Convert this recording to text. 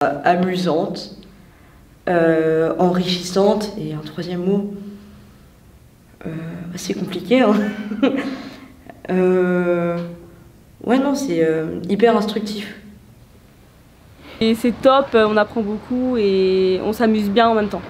amusante, euh, enrichissante et un troisième mot euh, assez compliqué. Hein. Euh, ouais non c'est hyper instructif. Et c'est top, on apprend beaucoup et on s'amuse bien en même temps.